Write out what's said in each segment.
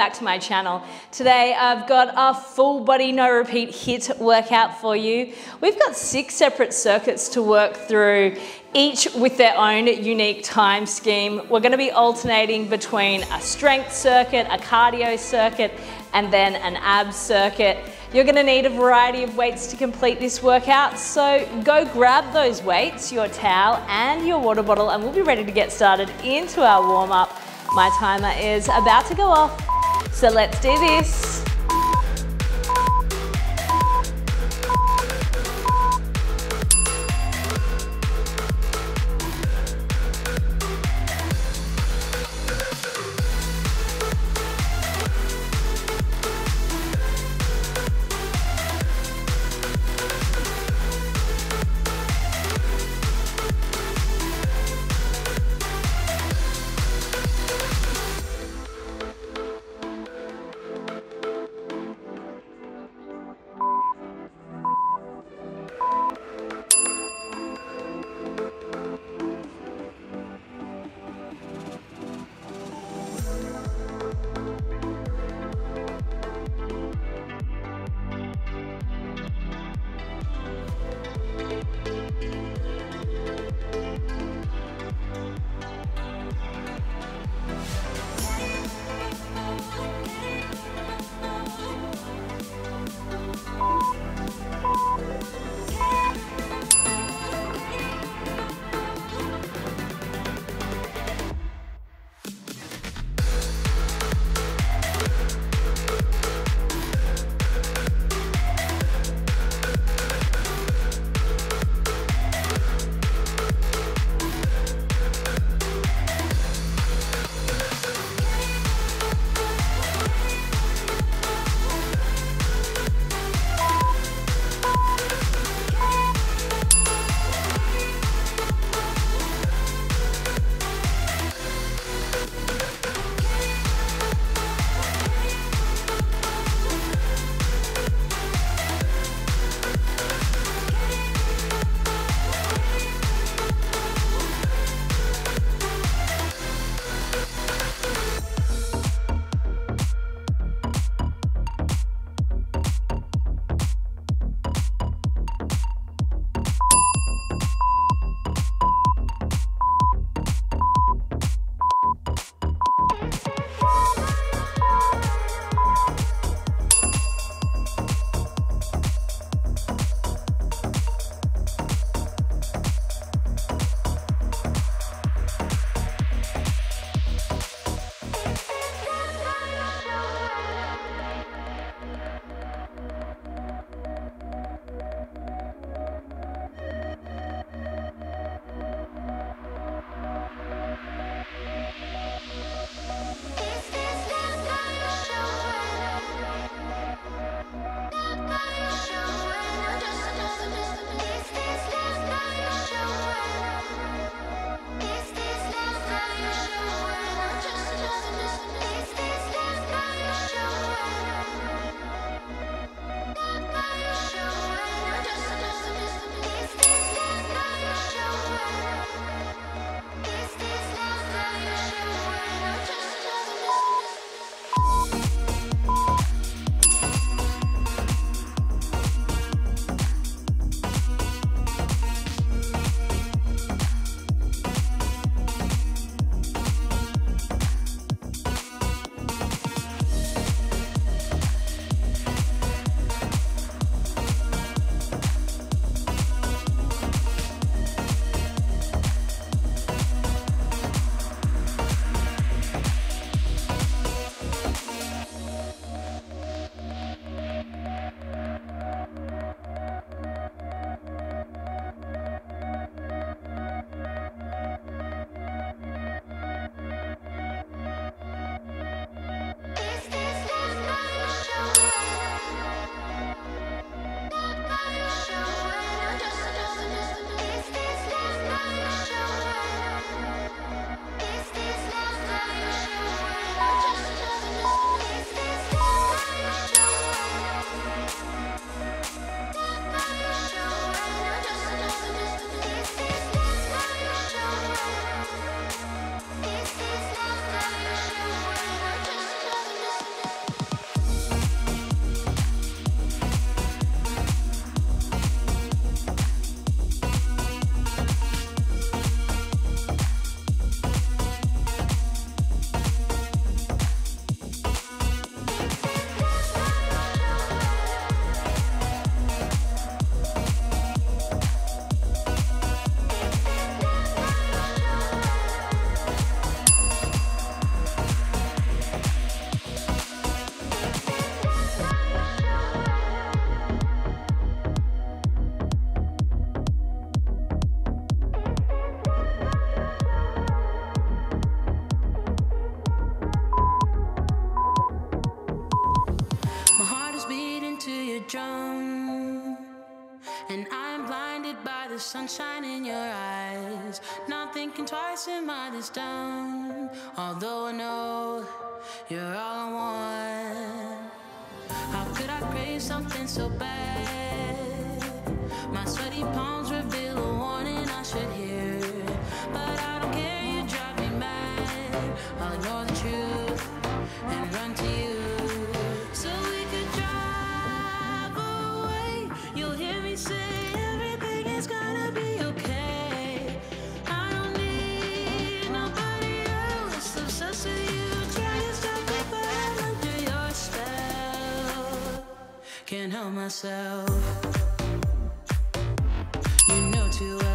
back to my channel. Today I've got a full body no repeat HIIT workout for you. We've got six separate circuits to work through, each with their own unique time scheme. We're gonna be alternating between a strength circuit, a cardio circuit, and then an abs circuit. You're gonna need a variety of weights to complete this workout, so go grab those weights, your towel and your water bottle, and we'll be ready to get started into our warm up. My timer is about to go off, so let's do this. passing by this. Although I know you're all I want. How could I crave something so bad? My sweaty palms. myself. You know too well.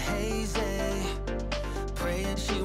Hazy. Praying she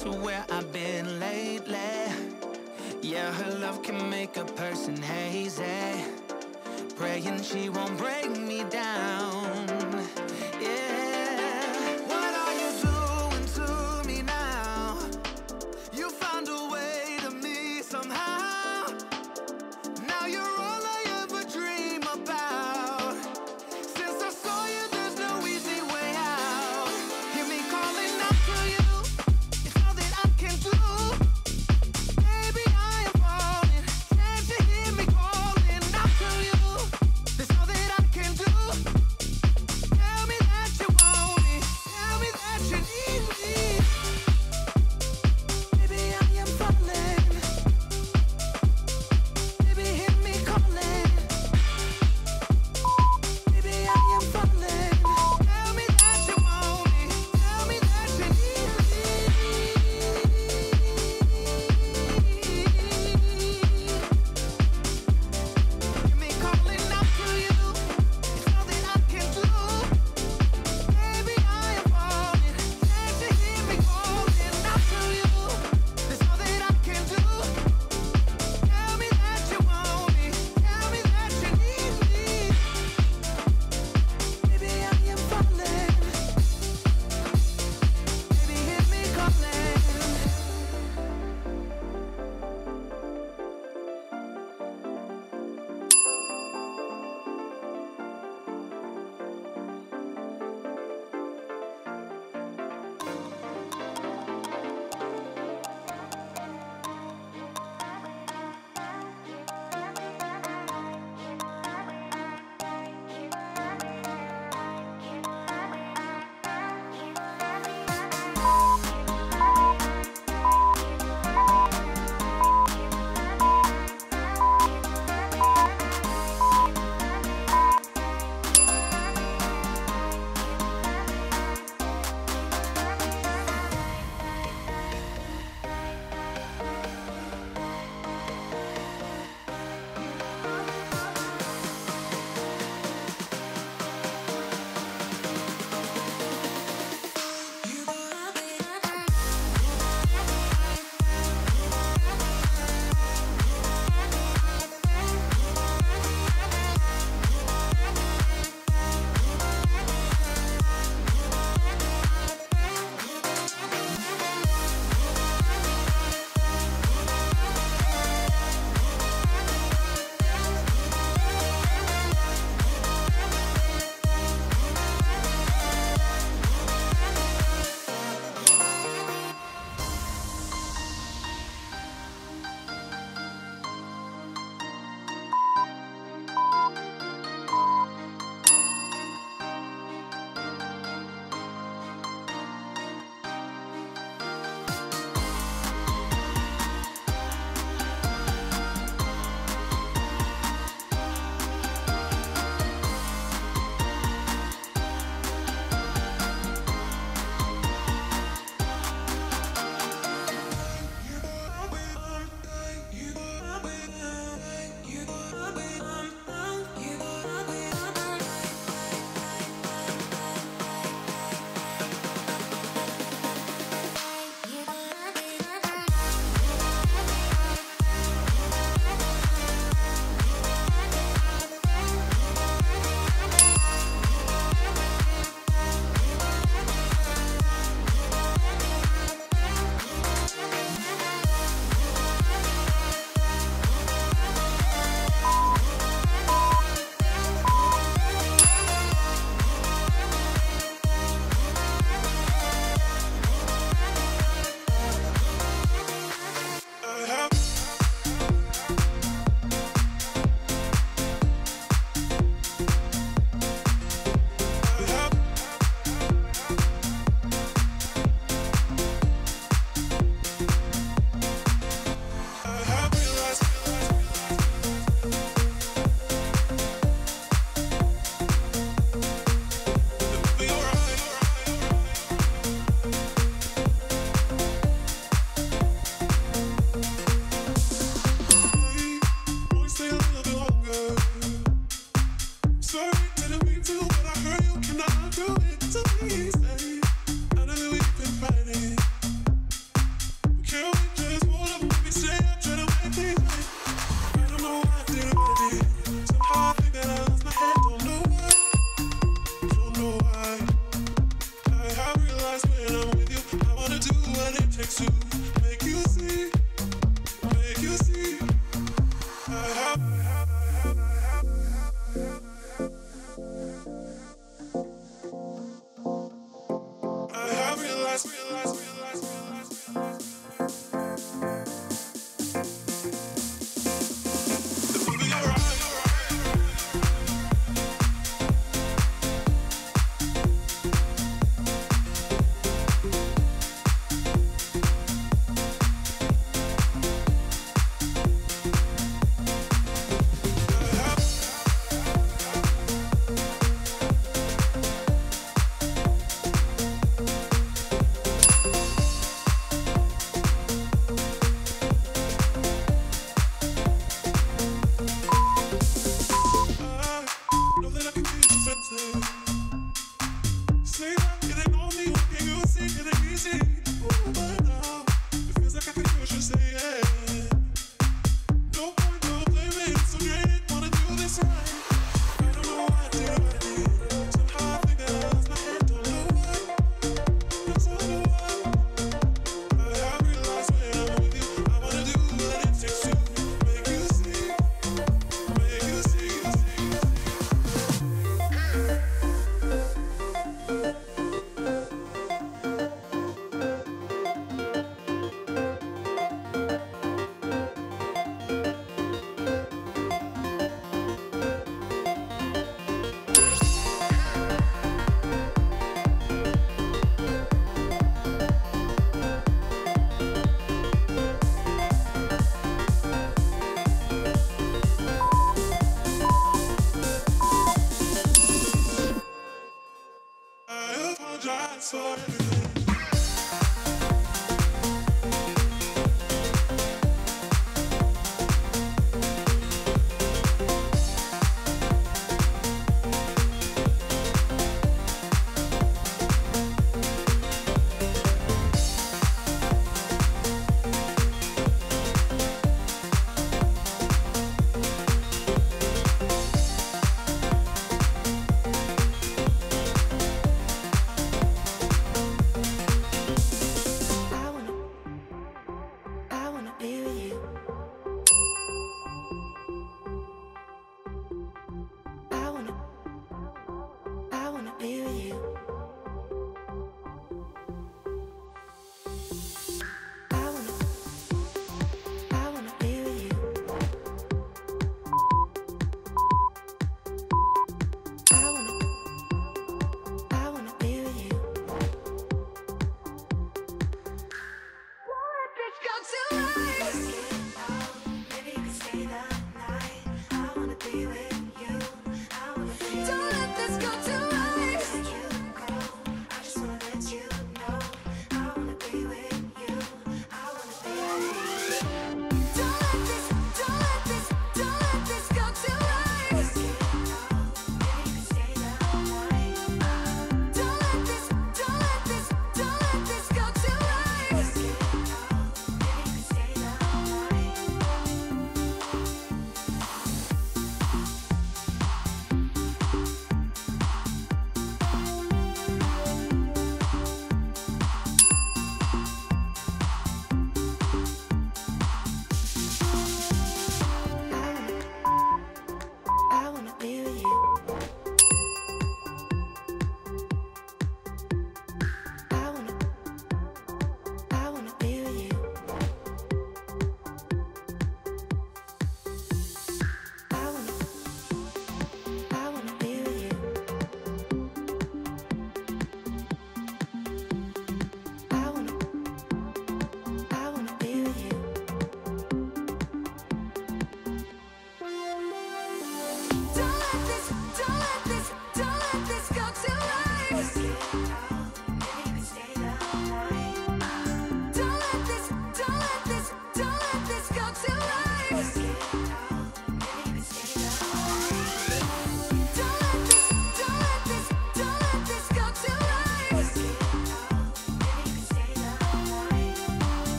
to where I've been lately. Yeah, her love can make a person hazy. Praying she won't break me down.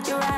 I got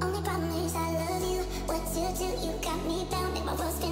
Only problem is I love you. What to do? You got me bound, in my worst.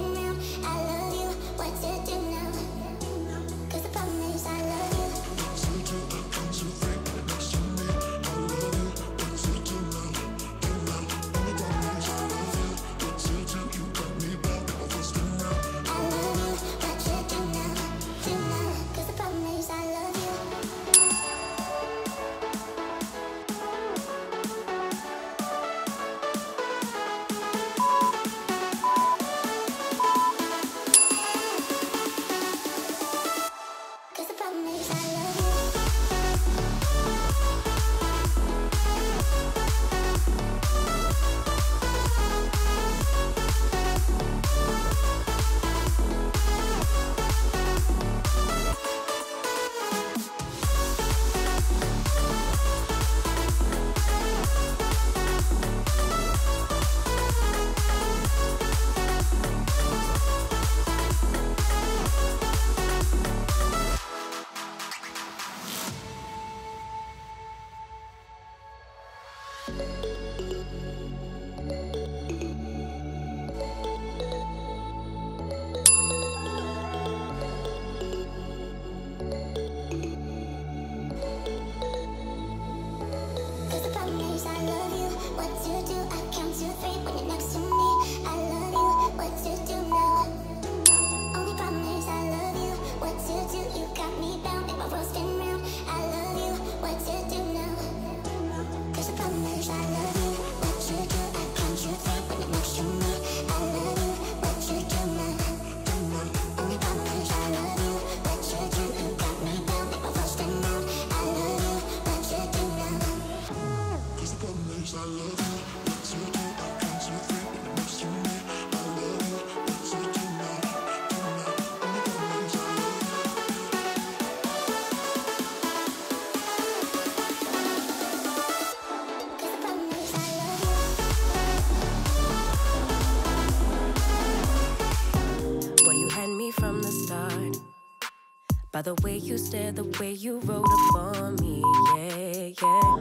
By the way you stared, the way you wrote up on me, yeah, yeah.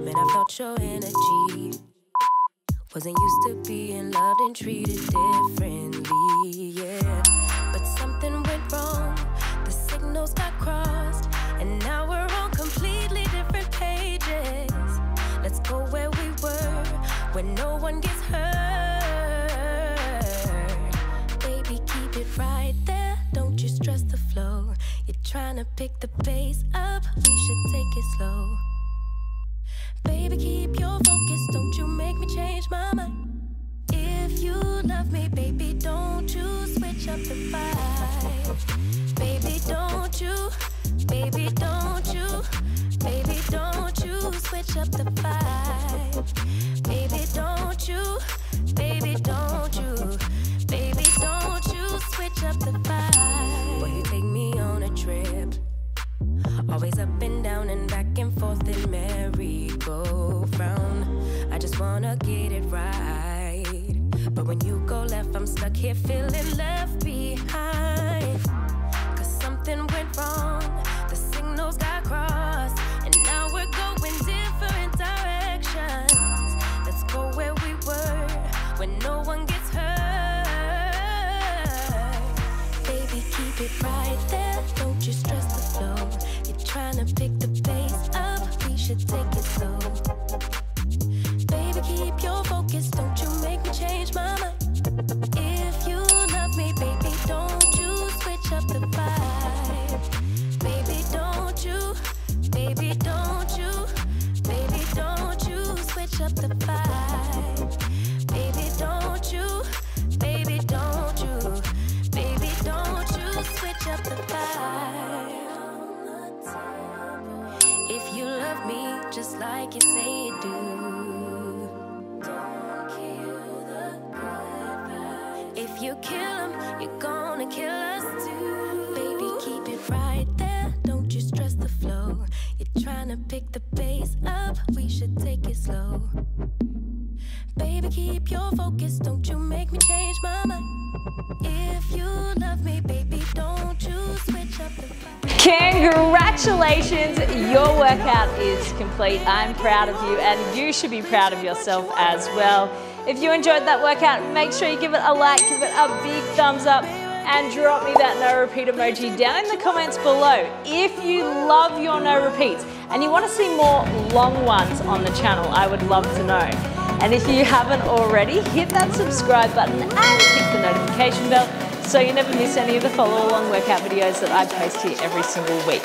Man, I felt your energy. Wasn't used to being loved and treated Congratulations, your workout is complete. I'm proud of you and you should be proud of yourself as well. If you enjoyed that workout, make sure you give it a like, give it a big thumbs up and drop me that no repeat emoji down in the comments below. If you love your no repeats and you want to see more long ones on the channel, I would love to know. And if you haven't already, hit that subscribe button and hit the notification bell so you never miss any of the follow along workout videos that I post here every single week.